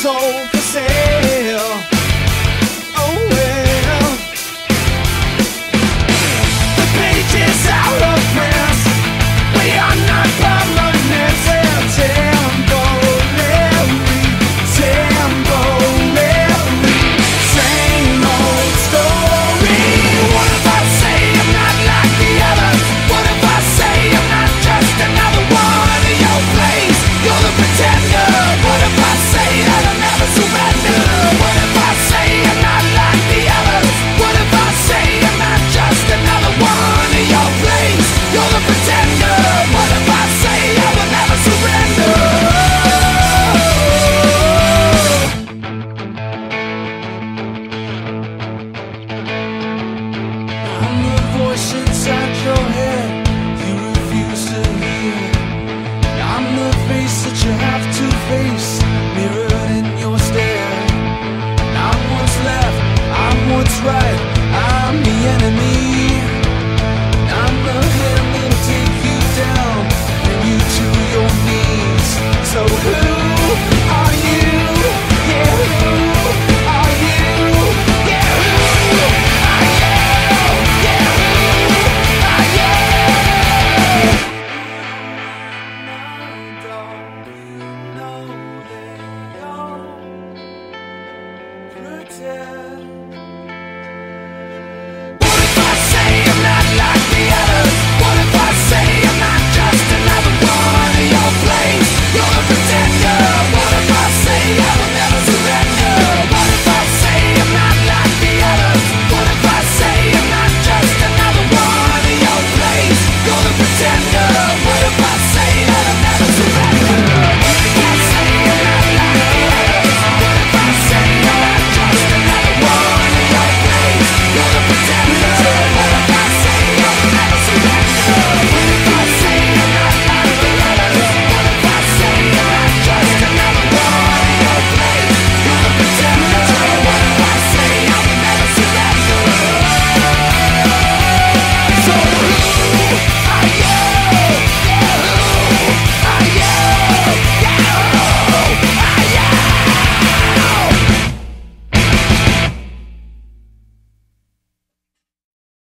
soul. it's right